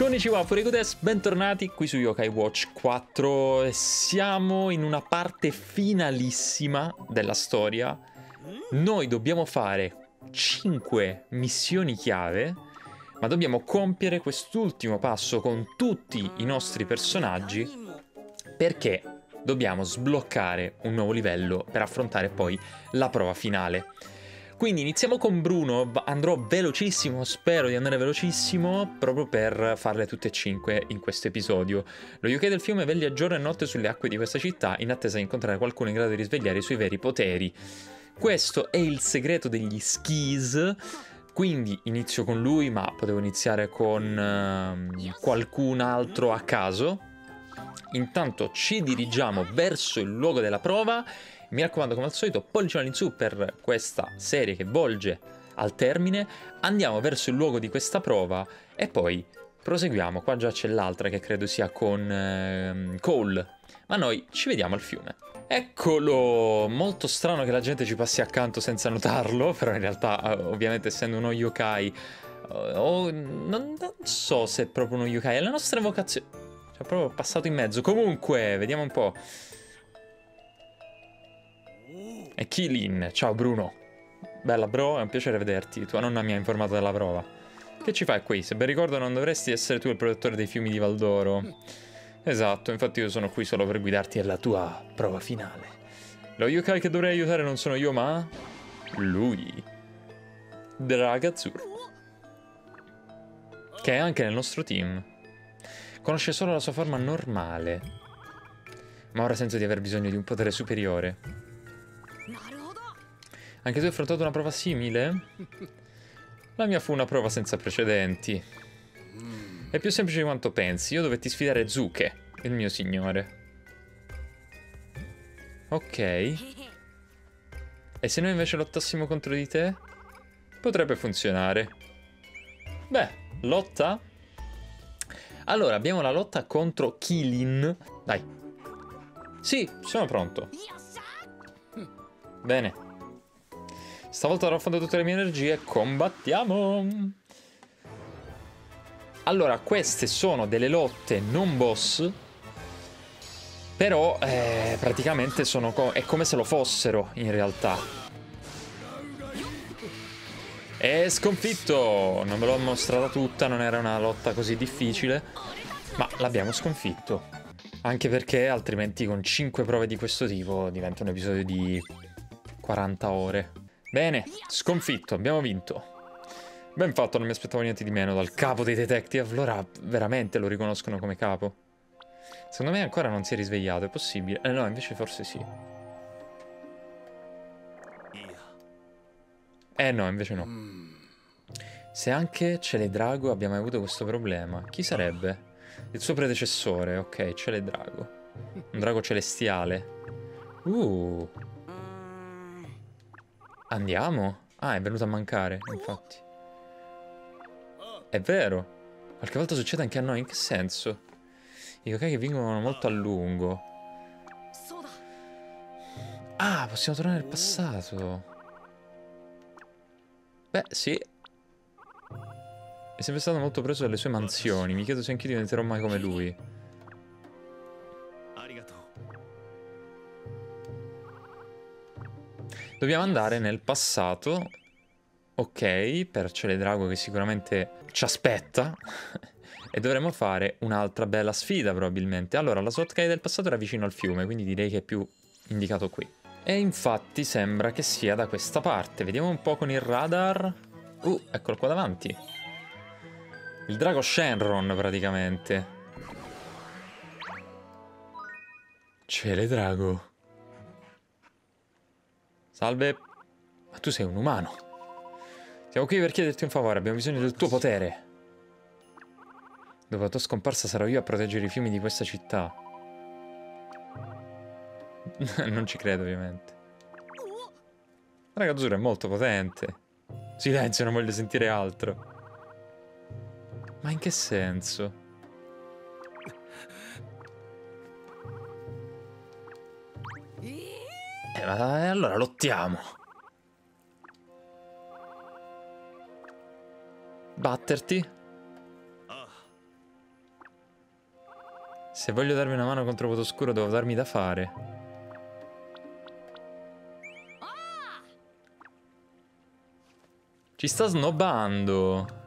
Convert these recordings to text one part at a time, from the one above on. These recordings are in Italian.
Konnichiwa Furikodes, bentornati qui su Yokai Watch 4 Siamo in una parte finalissima della storia. Noi dobbiamo fare 5 missioni chiave Ma dobbiamo compiere quest'ultimo passo con tutti i nostri personaggi Perché dobbiamo sbloccare un nuovo livello per affrontare poi la prova finale quindi iniziamo con Bruno, andrò velocissimo, spero di andare velocissimo, proprio per farle tutte e cinque in questo episodio. Lo Yukai del fiume veglia giorno e notte sulle acque di questa città, in attesa di incontrare qualcuno in grado di risvegliare i suoi veri poteri. Questo è il segreto degli skis, quindi inizio con lui, ma potevo iniziare con uh, qualcun altro a caso. Intanto ci dirigiamo verso il luogo della prova mi raccomando, come al solito, pollice all'insù per questa serie che volge al termine. Andiamo verso il luogo di questa prova e poi proseguiamo. Qua già c'è l'altra che credo sia con eh, Cole. Ma noi ci vediamo al fiume. Eccolo! Molto strano che la gente ci passi accanto senza notarlo, però in realtà, eh, ovviamente, essendo uno yokai, oh, non, non, so se è proprio uno yokai, è la nostra evocazione. Ci ha proprio passato in mezzo. Comunque, vediamo un po'. E Kilin, ciao Bruno. Bella bro, è un piacere vederti. Tua nonna mi ha informato della prova. Che ci fai qui? Se ben ricordo non dovresti essere tu il protettore dei fiumi di Valdoro. Esatto, infatti io sono qui solo per guidarti alla tua prova finale. Lo yokai che dovrei aiutare non sono io, ma... Lui. Dragazzurro. Che è anche nel nostro team. Conosce solo la sua forma normale. Ma ora sento di aver bisogno di un potere superiore. Anche tu hai affrontato una prova simile? La mia fu una prova senza precedenti. È più semplice di quanto pensi. Io dovetti sfidare Zuke, il mio signore. Ok. E se noi invece lottassimo contro di te? Potrebbe funzionare. Beh, lotta? Allora, abbiamo la lotta contro Kilin. Dai. Sì, sono pronto. Bene. Stavolta avrò fondato tutte le mie energie. Combattiamo! Allora, queste sono delle lotte non boss. Però, eh, praticamente co è come se lo fossero, in realtà. E sconfitto! Non me l'ho mostrata tutta, non era una lotta così difficile. Ma l'abbiamo sconfitto. Anche perché altrimenti con 5 prove di questo tipo diventa un episodio di 40 ore. Bene, sconfitto, abbiamo vinto. Ben fatto, non mi aspettavo niente di meno dal capo dei detective. Allora veramente lo riconoscono come capo. Secondo me ancora non si è risvegliato, è possibile. Eh no, invece forse sì. Eh no, invece no. Se anche Celedrago abbia mai avuto questo problema, chi sarebbe? Il suo predecessore, ok, Celedrago. Un drago celestiale. Uh. Andiamo? Ah, è venuto a mancare, infatti. È vero. Qualche volta succede anche a noi, in che senso? I yokai che vincono molto a lungo. Ah, possiamo tornare nel passato. Beh, sì. È sempre stato molto preso dalle sue mansioni. Mi chiedo se anch'io diventerò mai come lui. Dobbiamo andare nel passato. Ok, per Celedrago che sicuramente ci aspetta. e dovremo fare un'altra bella sfida probabilmente. Allora, la Sword del passato era vicino al fiume, quindi direi che è più indicato qui. E infatti sembra che sia da questa parte. Vediamo un po' con il radar. Uh, eccolo qua davanti. Il drago Shenron praticamente. Celedrago. Salve. Ma tu sei un umano. Siamo qui per chiederti un favore, abbiamo bisogno del tuo potere. Dopo la tua scomparsa sarò io a proteggere i fiumi di questa città. non ci credo, ovviamente. La ragazzura è molto potente. Silenzio, non voglio sentire altro. Ma in che senso? Eh, ma allora lottiamo. Batterti? Se voglio darmi una mano contro vuoto scuro devo darmi da fare. Ci sta snobbando.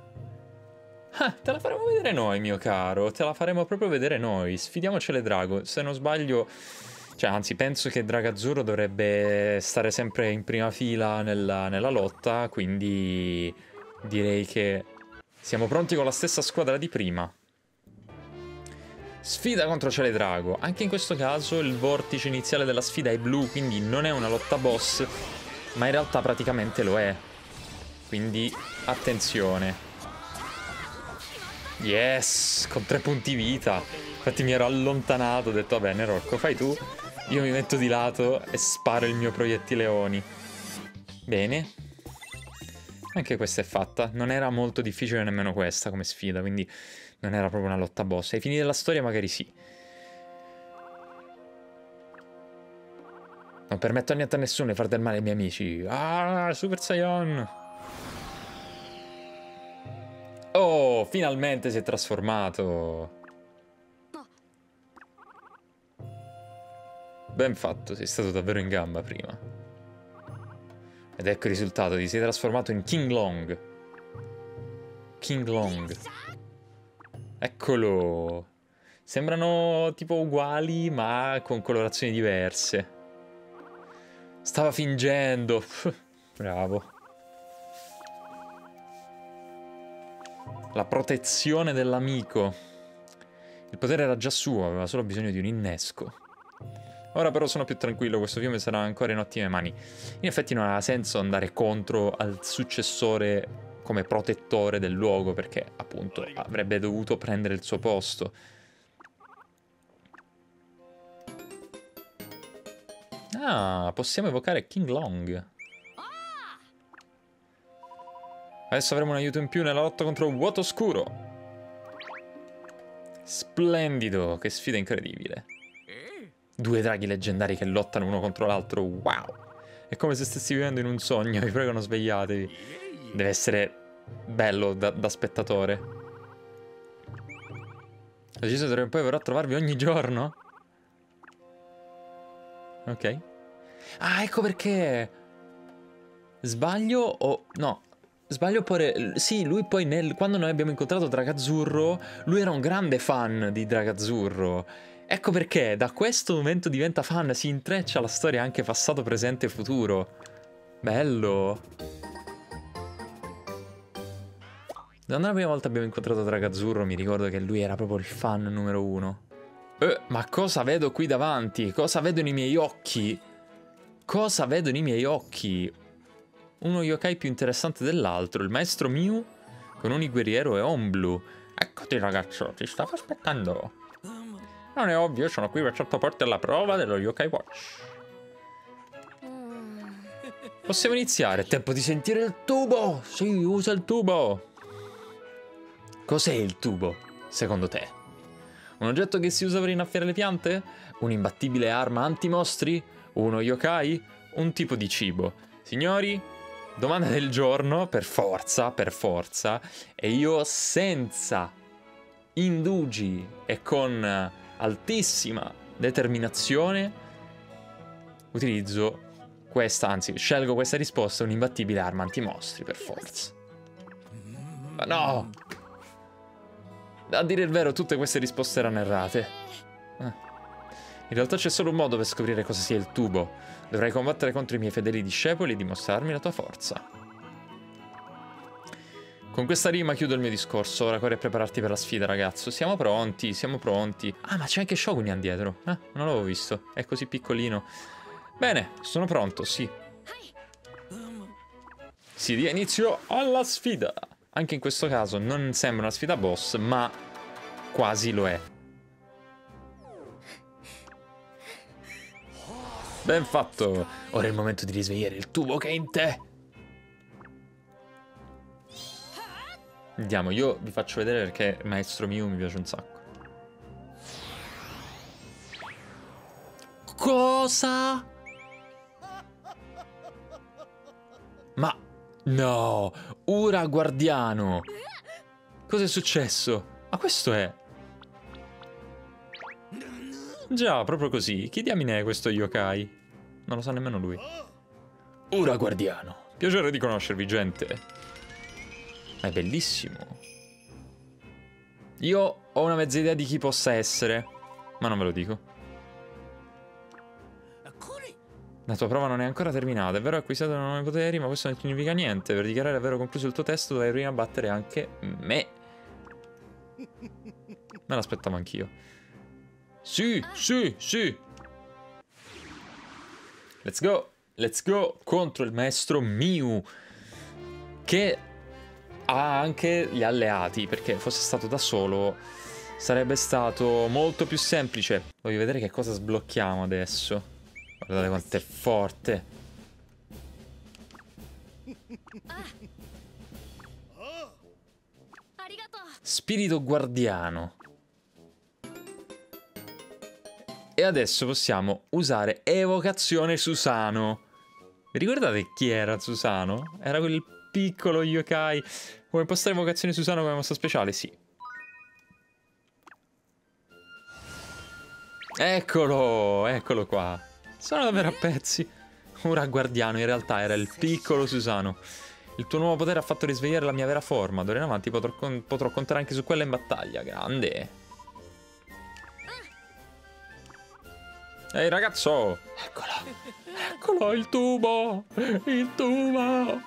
Ah, te la faremo vedere noi, mio caro. Te la faremo proprio vedere noi. Sfidiamocele Drago. Se non sbaglio... Cioè, anzi, penso che Dragazzurro dovrebbe stare sempre in prima fila nella, nella lotta, quindi direi che siamo pronti con la stessa squadra di prima. Sfida contro Ciele Drago. Anche in questo caso il vortice iniziale della sfida è blu, quindi non è una lotta boss, ma in realtà praticamente lo è. Quindi attenzione. Yes, con tre punti vita. Infatti mi ero allontanato, ho detto va bene Rocco, fai tu. Io mi metto di lato e sparo il mio proiettile Oni. Bene. Anche questa è fatta. Non era molto difficile nemmeno questa come sfida, quindi non era proprio una lotta boss. Ai fini della storia magari sì. Non permetto niente a nessuno di far del male ai miei amici. Ah, Super Saiyan! Oh, finalmente si è trasformato. Ben fatto, sei stato davvero in gamba prima. Ed ecco il risultato, ti sei trasformato in King Long. King Long. Eccolo. Sembrano tipo uguali, ma con colorazioni diverse. Stava fingendo. Bravo. La protezione dell'amico. Il potere era già suo, aveva solo bisogno di un innesco. Ora però sono più tranquillo, questo fiume sarà ancora in ottime mani. In effetti non ha senso andare contro al successore come protettore del luogo, perché appunto avrebbe dovuto prendere il suo posto. Ah, possiamo evocare King Long. Adesso avremo un aiuto in più nella lotta contro il vuoto oscuro. Splendido, che sfida incredibile. Due draghi leggendari che lottano uno contro l'altro, wow. È come se stessi vivendo in un sogno, vi prego non svegliatevi. Deve essere bello da, da spettatore. Ho deciso che poi verrò a trovarvi ogni giorno? Ok. Ah, ecco perché... Sbaglio o... No, Sbaglio pure... Sì, lui poi nel... quando noi abbiamo incontrato Dragazzurro, lui era un grande fan di Dragazzurro. Ecco perché da questo momento diventa fan, si intreccia la storia anche passato, presente e futuro. Bello. Quando la prima volta abbiamo incontrato Dragazzurro mi ricordo che lui era proprio il fan numero uno. Eh, ma cosa vedo qui davanti? Cosa vedo nei miei occhi? Cosa vedo nei miei occhi? uno yokai più interessante dell'altro, il maestro Mew con un guerriero e Omblu. Eccoti ragazzo, ti stavo aspettando. Non è ovvio, sono qui per sottoporti alla prova dello Yokai Watch. Possiamo iniziare, è tempo di sentire il tubo! Sì, usa il tubo! Cos'è il tubo, secondo te? Un oggetto che si usa per innaffiare le piante? Un'imbattibile arma anti-mostri? Uno yokai? Un tipo di cibo? Signori, Domanda del giorno, per forza, per forza, e io senza indugi e con altissima determinazione utilizzo questa, anzi scelgo questa risposta, un'imbattibile arma antimostri, per forza. Ma no! A dire il vero, tutte queste risposte erano errate. Eh. In realtà c'è solo un modo per scoprire cosa sia il tubo. Dovrai combattere contro i miei fedeli discepoli e dimostrarmi la tua forza. Con questa rima chiudo il mio discorso, ora corri a prepararti per la sfida ragazzo. Siamo pronti, siamo pronti. Ah, ma c'è anche Shogun dietro. Eh, non l'avevo visto, è così piccolino. Bene, sono pronto, sì. Si dia inizio alla sfida. Anche in questo caso non sembra una sfida boss, ma quasi lo è. Ben fatto. Ora è il momento di risvegliare il tubo che è in te. Andiamo, io vi faccio vedere perché Maestro Mew mi piace un sacco. Cosa? Ma... No! Ura guardiano! Cos'è successo? Ma questo è... Già, proprio così. Chi diamine è questo yokai? Non lo sa nemmeno lui. Ura guardiano. Piacere di conoscervi, gente. È bellissimo. Io ho una mezza idea di chi possa essere, ma non ve lo dico. La tua prova non è ancora terminata, è vero hai acquistato nuovi poteri, ma questo non significa niente. Per dichiarare aver concluso il tuo testo dovrai prima battere anche me. Me l'aspettavo anch'io. Sì, sì, sì. Let's go. Let's go contro il maestro Miu. Che ha anche gli alleati, perché fosse stato da solo sarebbe stato molto più semplice. Voglio vedere che cosa sblocchiamo adesso. Guardate quanto è forte. Spirito guardiano. E adesso possiamo usare evocazione Susano. Vi ricordate chi era Susano? Era quel piccolo yokai. Come impostare evocazione Susano come mossa speciale? Sì. Eccolo, eccolo qua. Sono davvero a pezzi. Ora guardiano, in realtà era il piccolo Susano. Il tuo nuovo potere ha fatto risvegliare la mia vera forma. D'ora in avanti potrò, con potrò contare anche su quella in battaglia. Grande. Ehi ragazzo! Eccolo! Eccolo il tubo! Il tubo!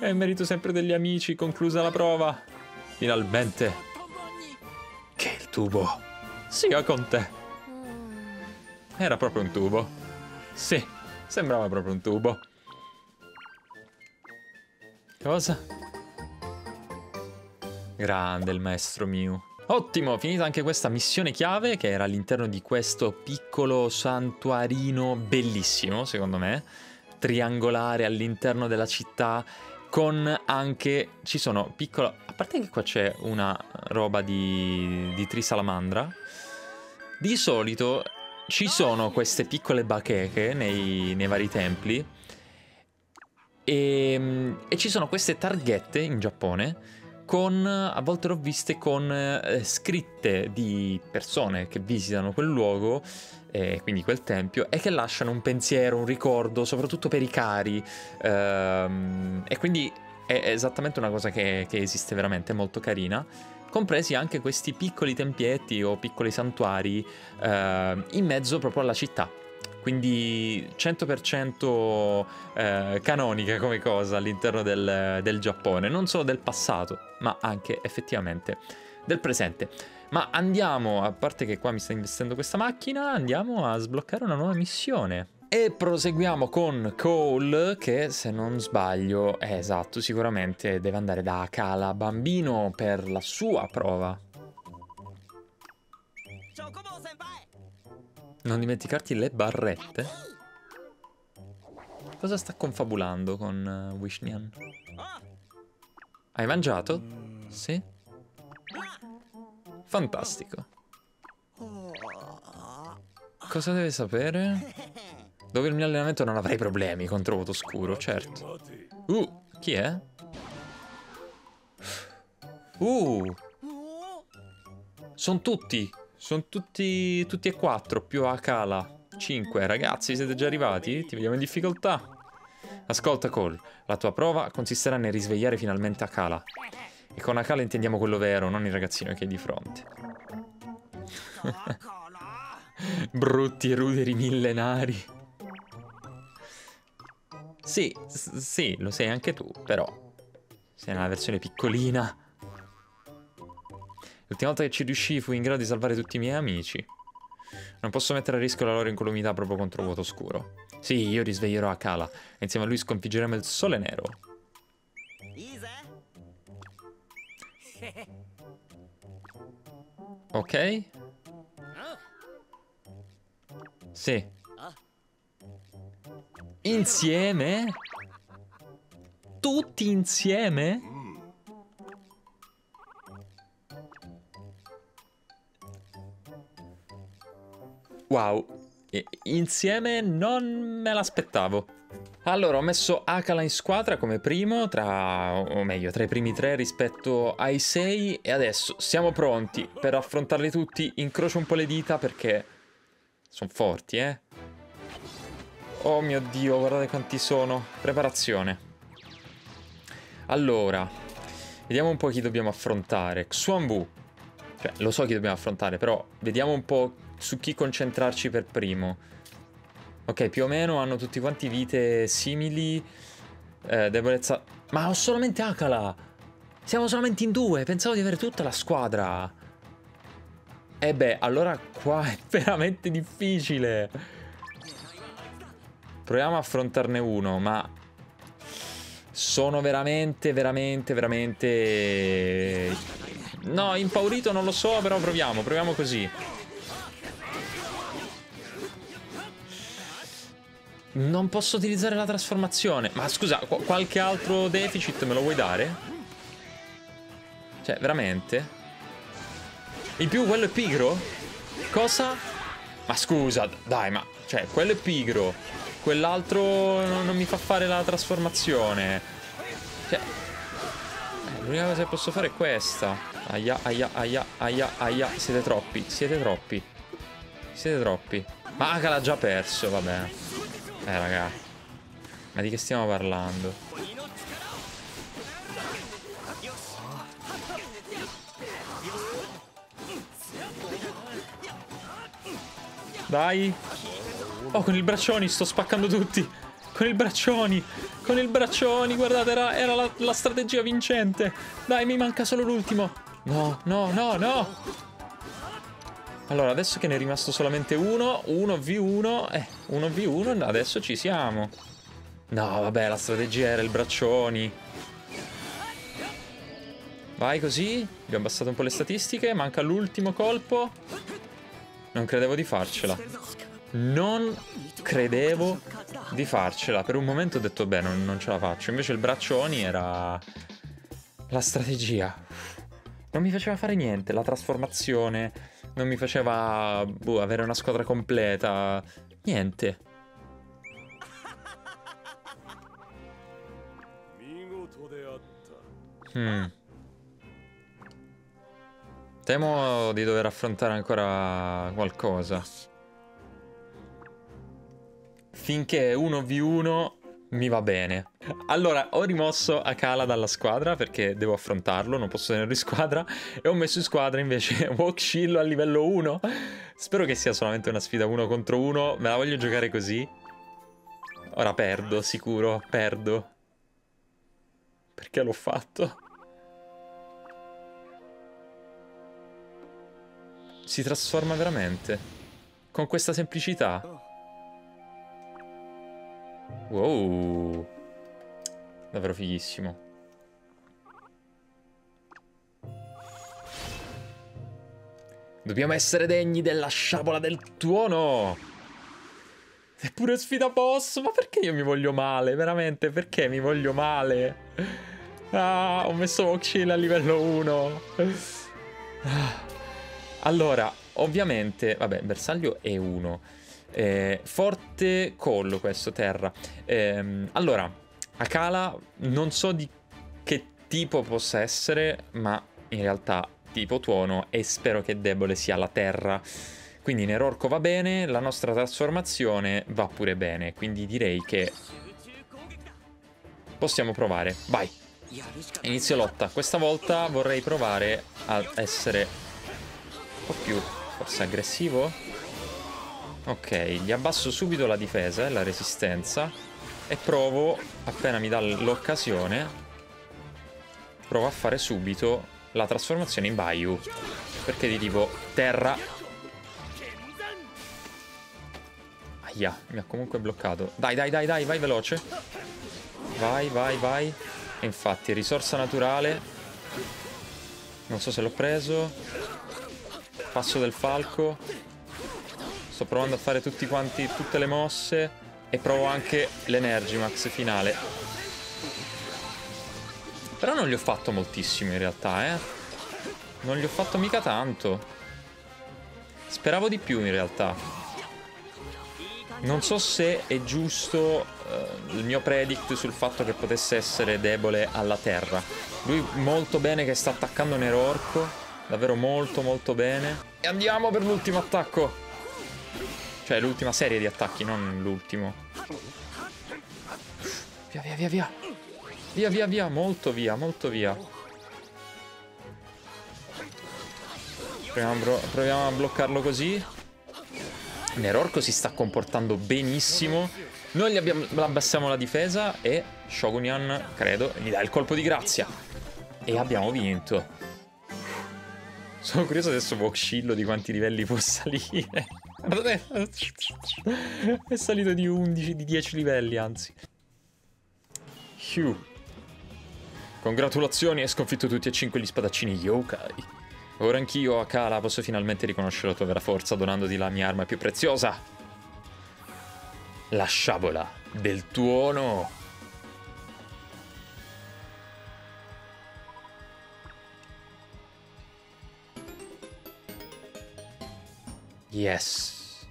È merito sempre degli amici, conclusa la prova. Finalmente. Che il tubo sia con te. Era proprio un tubo. Sì, sembrava proprio un tubo. Cosa? Grande il maestro Mew. Ottimo, finita anche questa missione chiave che era all'interno di questo piccolo santuarino bellissimo, secondo me, triangolare all'interno della città con anche ci sono piccolo a parte che qua c'è una roba di di trisalamandra. Di solito ci sono queste piccole bacheche nei, nei vari templi e, ehm, e, ci sono queste targhette in Giappone con, a volte l'ho viste con eh, scritte di persone che visitano quel luogo, eh, quindi quel tempio, e che lasciano un pensiero, un ricordo, soprattutto per i cari. Ehm, e quindi è esattamente una cosa che, che esiste veramente, molto carina compresi anche questi piccoli tempietti o piccoli santuari eh, in mezzo proprio alla città. Quindi 100% eh, canonica come cosa all'interno del, del Giappone, non solo del passato, ma anche effettivamente del presente. Ma andiamo, a parte che qua mi sta investendo questa macchina, andiamo a sbloccare una nuova missione. E proseguiamo con Cole che se non sbaglio è esatto sicuramente deve andare da Akala bambino per la sua prova. Non dimenticarti le barrette. Cosa sta confabulando con Wishnian? Hai mangiato? Sì? Fantastico. Cosa deve sapere? Dove il mio allenamento non avrei problemi contro voto scuro, certo. Uh, chi è? Uh! Sono tutti! Sono tutti, tutti e quattro, più Akala. Cinque. Ragazzi, siete già arrivati? Ti vediamo in difficoltà. Ascolta, Cole. La tua prova consisterà nel risvegliare finalmente Akala. E con Akala intendiamo quello vero, non il ragazzino che hai di fronte. Brutti ruderi millenari. Sì, sì, lo sei anche tu, però sei nella versione piccolina. L'ultima volta che ci riuscii fu in grado di salvare tutti i miei amici. Non posso mettere a rischio la loro incolumità proprio contro il vuoto scuro. Sì, io risveglierò Akala e insieme a lui sconfiggeremo il sole nero. Ok? Sì. Insieme? Tutti insieme? Wow, insieme non me l'aspettavo. Allora, ho messo Akala in squadra come primo, tra, o meglio, tra i primi tre rispetto ai sei. E adesso siamo pronti per affrontarli tutti. Incrocio un po' le dita perché sono forti, eh. Oh mio Dio, guardate quanti sono. Preparazione. Allora, vediamo un po' chi dobbiamo affrontare. Xuanbu. Cioè, lo so chi dobbiamo affrontare, però vediamo un po' su chi concentrarci per primo. Ok, più o meno hanno tutti quanti vite simili. Eh, debolezza... Ma ho solamente Akala! Siamo solamente in due, pensavo di avere tutta la squadra. E eh beh, allora qua è veramente difficile. Proviamo a affrontarne uno, ma... Sono veramente, veramente, veramente... No, impaurito non lo so, però proviamo, proviamo così. Non posso utilizzare la trasformazione. Ma scusa, qu qualche altro deficit me lo vuoi dare? Cioè, veramente? In più quello è pigro? Cosa? Ma scusa, dai, ma... Cioè, quello è pigro. Quell'altro non, mi fa fare la trasformazione. Cioè... Eh, l'unica cosa che posso fare è questa. Aia, aia, aia, aia, aia. Siete troppi, siete troppi. Siete troppi. Ma Aka l'ha già perso, vabbè. Eh raga. Ma di che stiamo parlando? Dai. Oh con il braccioni sto spaccando tutti. Con il braccioni Con il braccioni Guardate era, era la, la strategia vincente. Dai mi manca solo l'ultimo. No no no no allora, adesso che ne è rimasto solamente uno, 1v1, eh, 1v1, adesso ci siamo. No, vabbè, la strategia era il braccioni. Vai così, ho abbassato un po' le statistiche, manca l'ultimo colpo. Non credevo di farcela. Non credevo di farcela. Per un momento ho detto, beh, non, non ce la faccio. Invece il braccioni era la strategia. Non mi faceva fare niente, la trasformazione non mi faceva boh, avere una squadra completa. Niente. Hmm. Temo di dover affrontare ancora qualcosa. Finché 1v1 mi va bene. Allora, ho rimosso Akala dalla squadra perché devo affrontarlo, non posso tenerlo in squadra. E ho messo in squadra invece Walkshillo a livello 1. Spero che sia solamente una sfida 1 contro 1. Me la voglio giocare così. Ora perdo, sicuro, perdo. Perché l'ho fatto? Si trasforma veramente. Con questa semplicità. Wow. Davvero fighissimo. Dobbiamo essere degni della sciabola del tuono. Eppure sfida boss. Ma perché io mi voglio male? Veramente, perché mi voglio male? Ah, ho messo Voxil a livello 1. Allora, ovviamente, vabbè, bersaglio è 1. Eh, forte collo questo, terra. Eh, allora, Akala non so di che tipo possa essere, ma in realtà tipo tuono e spero che debole sia la terra. Quindi Nerorco va bene, la nostra trasformazione va pure bene, quindi direi che possiamo provare. Vai! Inizio lotta. Questa volta vorrei provare a essere un po' più forse aggressivo. Ok, gli abbasso subito la difesa e la resistenza e provo, appena mi dà l'occasione, provo a fare subito la trasformazione in Bayou. Perché di tipo terra. Aia, mi ha comunque bloccato. Dai, dai, dai, dai, vai veloce. Vai, vai, vai. E infatti, risorsa naturale. Non so se l'ho preso. Passo del falco. Sto provando a fare tutti quanti, tutte le mosse e provo anche l'Energimax finale. Però non gli ho fatto moltissimo in realtà, eh. Non gli ho fatto mica tanto. Speravo di più in realtà. Non so se è giusto uh, il mio predict sul fatto che potesse essere debole alla terra. Lui molto bene che sta attaccando Nero Orco. Davvero molto molto bene. E andiamo per l'ultimo attacco. Cioè l'ultima serie di attacchi, non l'ultimo. Via, via, via, via. Via, via, via. Molto via, molto via. Proviamo, proviamo a bloccarlo così. Nerorco si sta comportando benissimo. Noi gli abbiamo, abbassiamo la difesa e Shogunian, credo, gli dà il colpo di grazia. E abbiamo vinto. Sono curioso adesso Voxillo di quanti livelli può salire. È salito di 11, di 10 livelli, anzi. Hugh. Congratulazioni, hai sconfitto tutti e cinque gli spadaccini yokai. Ora anch'io, Akala, posso finalmente riconoscere la tua vera forza donandoti la mia arma più preziosa. La sciabola del tuono. Yes.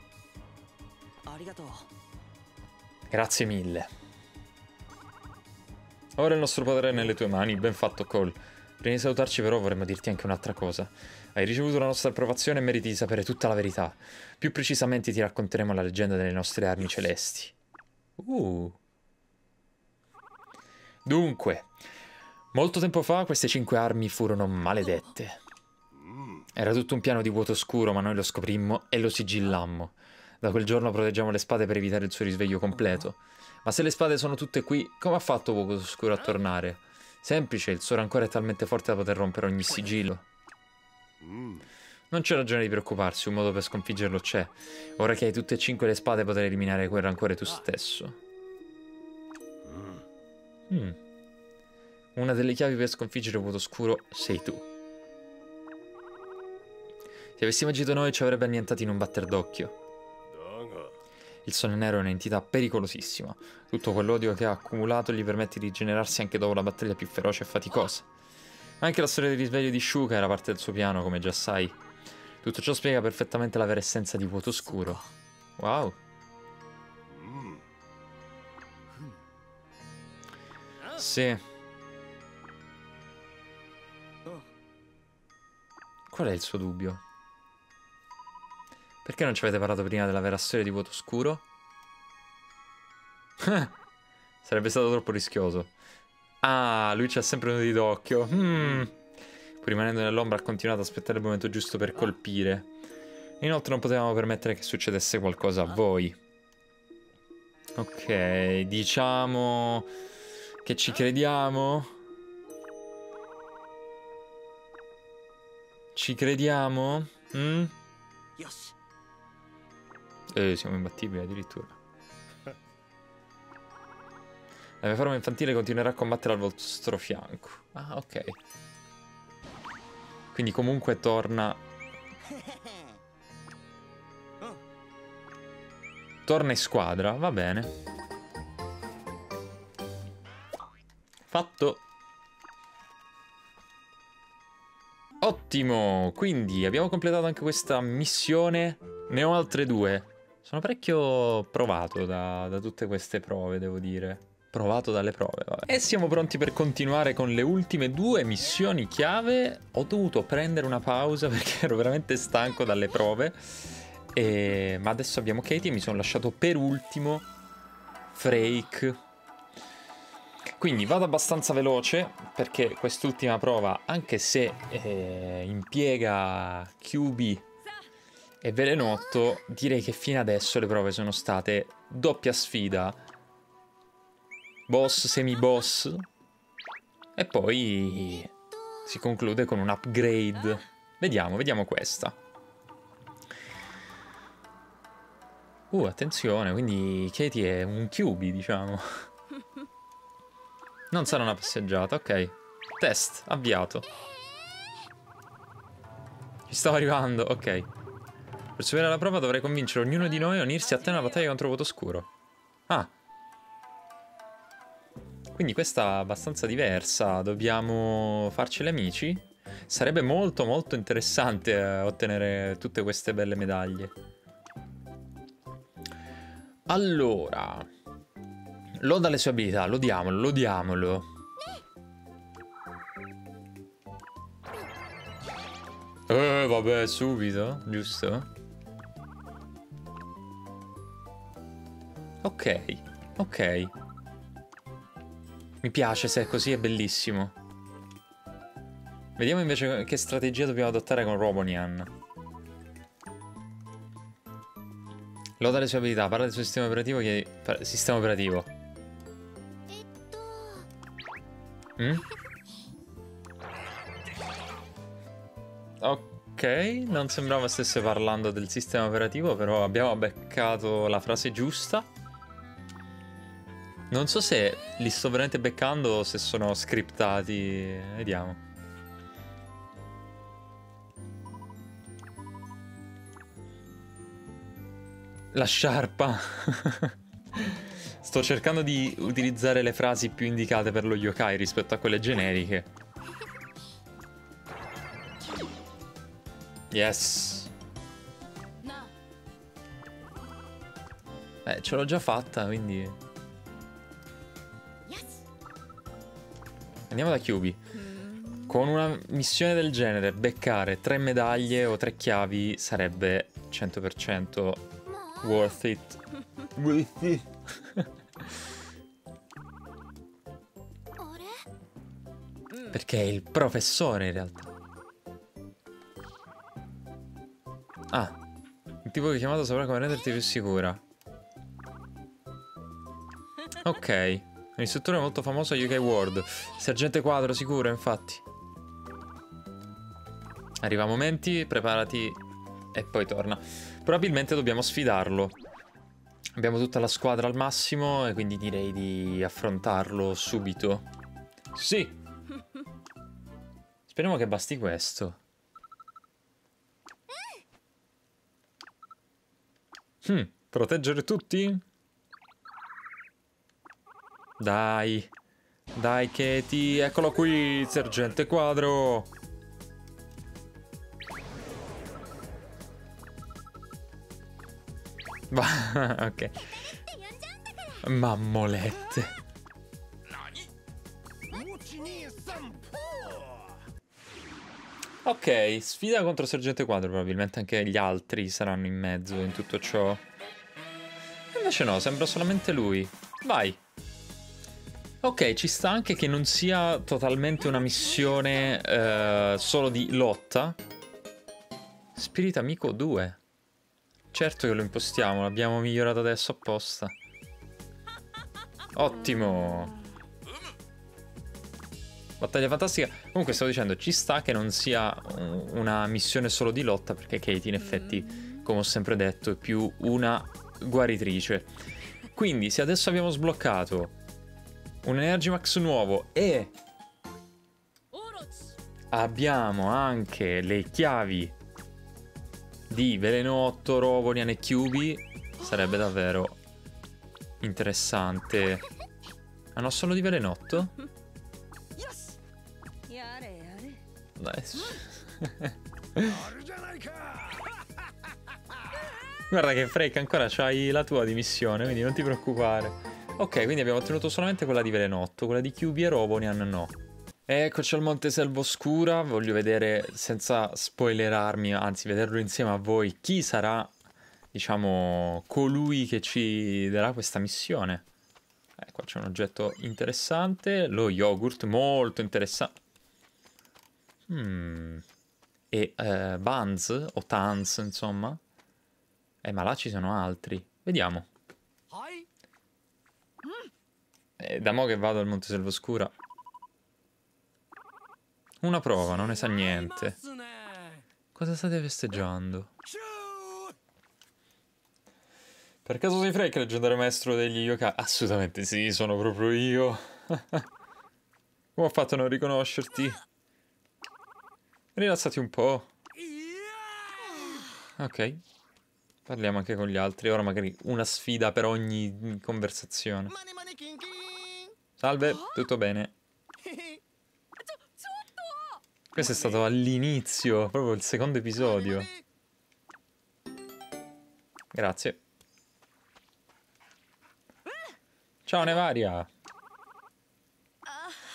Grazie mille. Ora il nostro potere è nelle tue mani, ben fatto Cole. Prima di salutarci però vorremmo dirti anche un'altra cosa. Hai ricevuto la nostra approvazione e meriti di sapere tutta la verità. Più precisamente ti racconteremo la leggenda delle nostre armi celesti. Uh. Dunque, molto tempo fa queste cinque armi furono maledette. Era tutto un piano di vuoto oscuro, ma noi lo scoprimmo e lo sigillammo. Da quel giorno proteggiamo le spade per evitare il suo risveglio completo. Ma se le spade sono tutte qui, come ha fatto Vuoto Oscuro a tornare? Semplice, il suo rancore è talmente forte da poter rompere ogni sigillo. Non c'è ragione di preoccuparsi, un modo per sconfiggerlo c'è. Ora che hai tutte e cinque le spade potrai eliminare quel rancore tu stesso. Mm. Una delle chiavi per sconfiggere vuoto scuro sei tu. Se avessimo agito noi ci avrebbe annientati in un batter d'occhio. Il Sole Nero è un'entità pericolosissima. Tutto quell'odio che ha accumulato gli permette di rigenerarsi anche dopo la battaglia più feroce e faticosa. Anche la storia del risveglio di Shuka era parte del suo piano, come già sai. Tutto ciò spiega perfettamente la vera essenza di vuoto scuro. Wow. Sì. Qual è il suo dubbio? Perché non ci avete parlato prima della vera storia di Vuoto Oscuro? Sarebbe stato troppo rischioso. Ah, lui ci ha sempre un dito d'occhio. Hmm. Pur rimanendo nell'ombra ha continuato ad aspettare il momento giusto per colpire. Inoltre non potevamo permettere che succedesse qualcosa a voi. Ok, diciamo che ci crediamo. Ci crediamo? Mm? Eh, siamo imbattibili addirittura. La mia forma infantile continuerà a combattere al vostro fianco. Ah, ok. Quindi comunque torna... Torna in squadra, va bene. Fatto. Ottimo, quindi abbiamo completato anche questa missione. Ne ho altre due. Sono parecchio provato da, da tutte queste prove, devo dire. Provato dalle prove, vabbè. E siamo pronti per continuare con le ultime due missioni chiave. Ho dovuto prendere una pausa perché ero veramente stanco dalle prove. E... Ma adesso abbiamo Katie e mi sono lasciato per ultimo Frake. Quindi vado abbastanza veloce perché quest'ultima prova, anche se eh, impiega QB e Velenotto, direi che fino adesso le prove sono state doppia sfida, boss, semi-boss, e poi si conclude con un upgrade. Vediamo, vediamo questa. Uh, attenzione, quindi Katie è un QB, diciamo. Non sarà una passeggiata, ok. Test, avviato. Ci stavo arrivando, ok. Per superare la prova dovrei convincere ognuno di noi a unirsi a te nella battaglia contro Voto Oscuro. Ah. Quindi questa è abbastanza diversa. Dobbiamo farceli amici? Sarebbe molto molto interessante eh, ottenere tutte queste belle medaglie. Allora. Loda le sue abilità, lodiamolo, lodiamolo. Eh, vabbè, subito, giusto? Ok, ok. Mi piace se è così, è bellissimo. Vediamo invece che strategia dobbiamo adottare con Robonian. Loda le sue abilità, parla del suo sistema operativo che... Sistema operativo. Mm? Ok, non sembrava stesse parlando del sistema operativo, però abbiamo beccato la frase giusta. Non so se li sto veramente beccando o se sono scriptati. Vediamo. La sciarpa. sto cercando di utilizzare le frasi più indicate per lo yokai rispetto a quelle generiche. Yes. Eh, ce l'ho già fatta, quindi... Andiamo da Kyubi. Con una missione del genere, beccare tre medaglie o tre chiavi sarebbe 100% worth it. Worth it. Perché è il professore in realtà. Ah, il tipo che chiamato saprà come renderti più sicura. Ok. Un istruttore molto famoso a UK World. Sergente Quadro, sicuro, infatti. Arriva a momenti, preparati e poi torna. Probabilmente dobbiamo sfidarlo. Abbiamo tutta la squadra al massimo e quindi direi di affrontarlo subito. Sì! Speriamo che basti questo. Hmm, proteggere tutti? Dai. Dai, Katie. Eccolo qui, sergente quadro. ok. Mammolette. Ok, sfida contro Sergente Quadro, probabilmente anche gli altri saranno in mezzo in tutto ciò. Invece no, sembra solamente lui. Vai. Ok, ci sta anche che non sia totalmente una missione eh, solo di lotta. Spirito Amico 2. Certo che lo impostiamo, l'abbiamo migliorato adesso apposta. Ottimo. Battaglia fantastica. Comunque stavo dicendo, ci sta che non sia una missione solo di lotta, perché Kate in effetti, come ho sempre detto, è più una guaritrice. Quindi, se adesso abbiamo sbloccato un Energimax nuovo e abbiamo anche le chiavi di Velenotto, Rovonian e Kyubi sarebbe davvero interessante ah no solo di Velenotto? Guarda che Freak ancora c'hai la tua di missione, quindi non ti preoccupare. Ok, quindi abbiamo ottenuto solamente quella di Velenotto, quella di QB e Robonian no. Eccoci al Monte Selva Oscura, voglio vedere, senza spoilerarmi, anzi vederlo insieme a voi, chi sarà, diciamo, colui che ci darà questa missione. Eh, qua c'è un oggetto interessante, lo yogurt, molto interessante. Hmm. E eh, Buns, o Tans, insomma. Eh, ma là ci sono altri. Vediamo. E da mo' che vado al Monte Selvoscura. Una prova, non ne sa niente. Cosa state festeggiando? Per caso sei Freak, leggendario maestro degli yokai? Assolutamente sì, sono proprio io. Come ho fatto a non riconoscerti? Rilassati un po'. Ok. Parliamo anche con gli altri. Ora magari una sfida per ogni conversazione. Salve, tutto bene? Questo è stato all'inizio, proprio il secondo episodio. Grazie. Ciao Nevaria.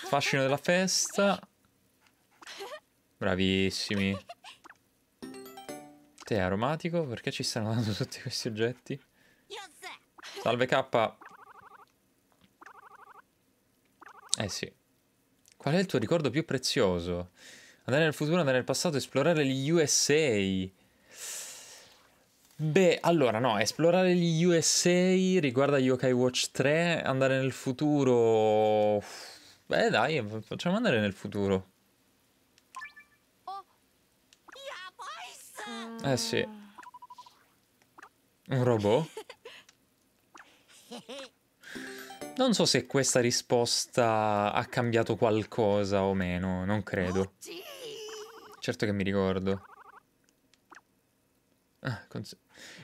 Fascino della festa. Bravissimi. Te aromatico? Perché ci stanno dando tutti questi oggetti? Salve K. Eh sì. Qual è il tuo ricordo più prezioso? Andare nel futuro, andare nel passato, esplorare gli USA. Beh, allora no, esplorare gli USA riguarda Yokai Watch 3, andare nel futuro... Beh dai, facciamo andare nel futuro. Eh sì. Un robot? Non so se questa risposta ha cambiato qualcosa o meno, non credo. Certo che mi ricordo. Ah, cons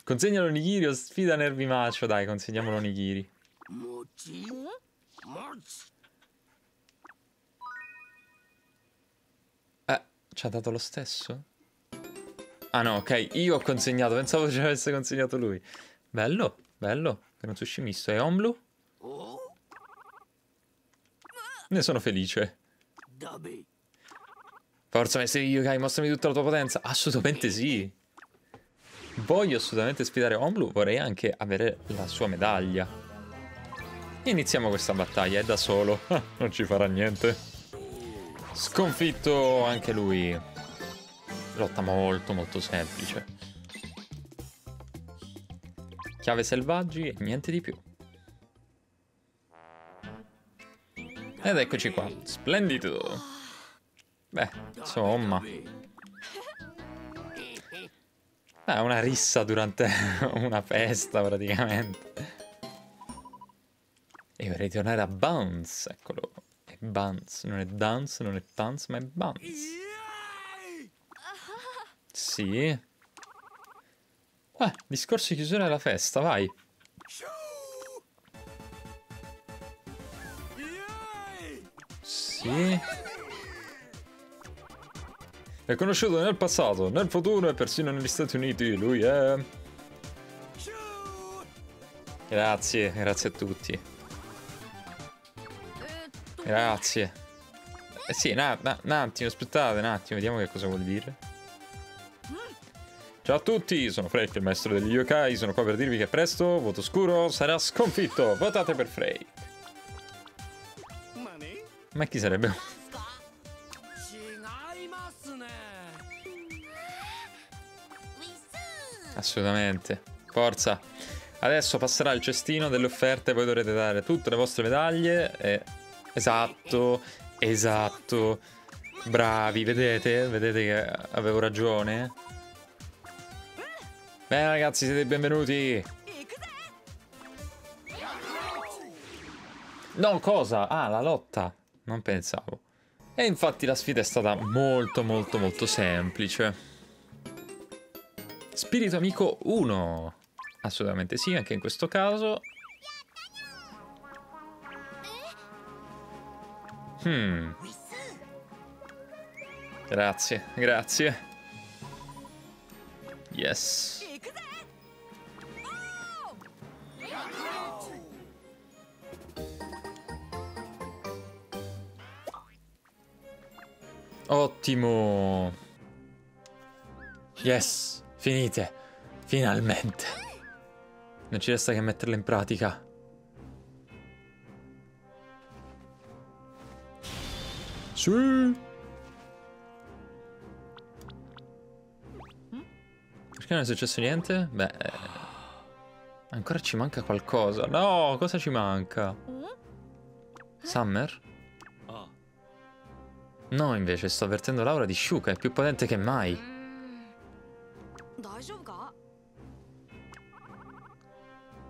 consegna l'onigiri o sfida nervi macio. Dai, consegniamo l'onigiri. Eh, ci ha dato lo stesso? Ah no, ok, io ho consegnato, pensavo ci avesse consegnato lui. Bello, bello, un sushi misto. E Omblu? Ne sono felice. Forza, Mestre Yokai, mostrami tutta la tua potenza. Assolutamente sì. Voglio assolutamente sfidare Omlu, vorrei anche avere la sua medaglia. Iniziamo questa battaglia, è da solo, non ci farà niente. Sconfitto anche lui. Lotta molto molto semplice. Chiave selvaggi e niente di più. Ed eccoci qua, splendido. Beh, insomma. È una rissa durante una festa praticamente. E vorrei tornare a Bounce, eccolo. È Bounce, non è Dance, non è Dance, ma è Bounce. Sì. Ah, discorso di chiusura della festa, vai. Sì. È conosciuto nel passato, nel futuro e persino negli Stati Uniti. Lui è... Grazie, grazie a tutti. Grazie. Eh sì, un attimo, aspettate un attimo, vediamo che cosa vuol dire. Ciao a tutti, sono Frey, il maestro degli yokai, sono qua per dirvi che presto, voto scuro, sarà sconfitto. Votate per Frey. Ma chi sarebbe? Assolutamente. Forza. Adesso passerà il cestino delle offerte, voi dovrete dare tutte le vostre medaglie. E... Esatto, esatto. Bravi, vedete? Vedete che avevo ragione? Bene ragazzi, siete benvenuti. No, cosa? Ah, la lotta. Non pensavo. E infatti la sfida è stata molto molto molto semplice. Spirito amico 1. Assolutamente sì, anche in questo caso. Hmm. Grazie, grazie. Yes. Ottimo. Yes. Finite. Finalmente. Non ci resta che metterle in pratica. Sì. Perché non è successo niente? Beh... Ancora ci manca qualcosa. No, cosa ci manca? Summer? No, invece, sto avvertendo l'aura di Shuka, è più potente che mai.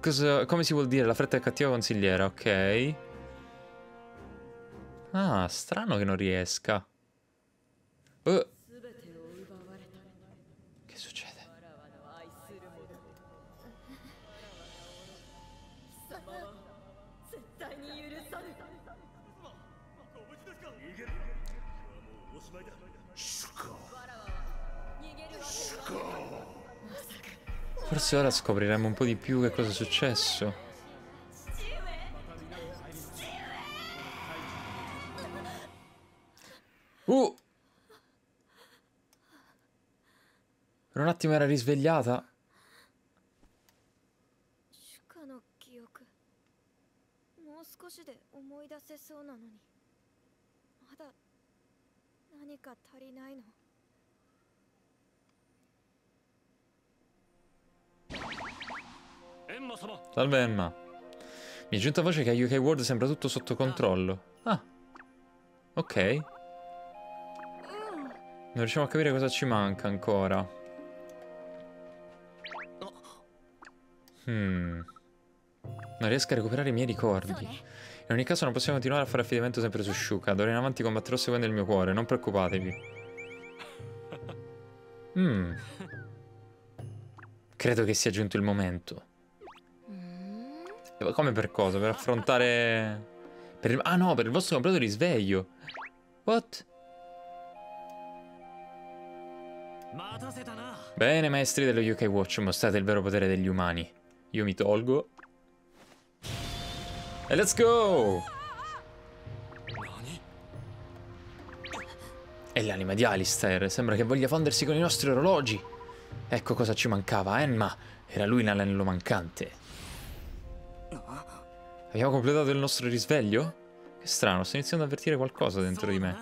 Cosa, come si vuol dire? La fretta è cattiva consigliera, ok. Ah, strano che non riesca. Uh. Che succede? Forse ora scopriremo un po' di più che cosa è successo. Uh! Per un attimo era risvegliata. 何か足りないの Salve Emma. Mi è giunta voce che a UK World sembra tutto sotto controllo. Ah. Ok. Non riusciamo a capire cosa ci manca ancora. Hmm. Non riesco a recuperare i miei ricordi. In ogni caso non possiamo continuare a fare affidamento sempre su Shuka. D'ora in avanti combatterò seguendo il mio cuore, non preoccupatevi. Hmm. Credo che sia giunto il momento. Come per cosa? Per affrontare... Per il... Ah no, per il vostro completo risveglio. What? Bene, maestri dello UK Watch, mostrate il vero potere degli umani. Io mi tolgo. E let's go! È l'anima di Alistair, sembra che voglia fondersi con i nostri orologi. Ecco cosa ci mancava, Enma. Era lui l'anello mancante. Abbiamo completato il nostro risveglio? Che strano, sto iniziando ad avvertire qualcosa dentro di me.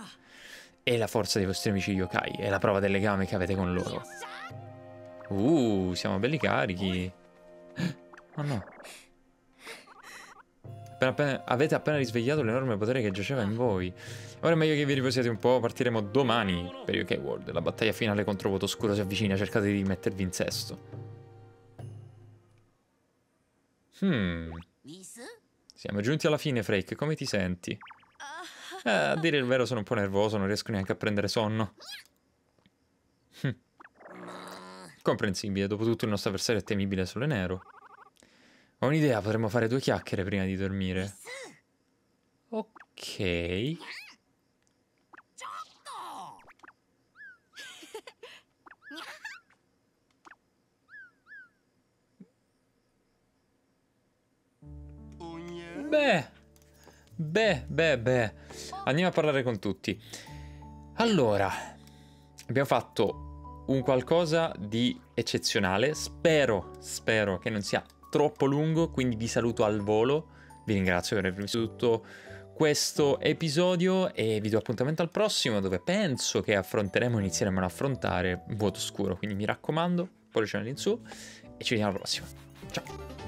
È la forza dei vostri amici yokai, è la prova del legame che avete con loro. Uh, siamo belli carichi. Oh no. Appena, appena, avete appena risvegliato l'enorme potere che giaceva in voi. Ora è meglio che vi riposiate un po', partiremo domani per UK World. La battaglia finale contro Voto Oscuro si avvicina, cercate di mettervi in sesto. Hmm. Siamo giunti alla fine, Frake, come ti senti? Eh, a dire il vero sono un po' nervoso, non riesco neanche a prendere sonno. Hm. Comprensibile, dopo tutto il nostro avversario è temibile solo nero. Ho un'idea, potremmo fare due chiacchiere prima di dormire. Ok. Beh, beh, beh, beh. Andiamo a parlare con tutti. Allora, abbiamo fatto un qualcosa di eccezionale. Spero, spero che non sia troppo lungo, quindi vi saluto al volo. Vi ringrazio per aver vissuto questo episodio e vi do appuntamento al prossimo dove penso che affronteremo, inizieremo ad affrontare vuoto scuro. Quindi mi raccomando, pollice in su e ci vediamo alla prossima. Ciao!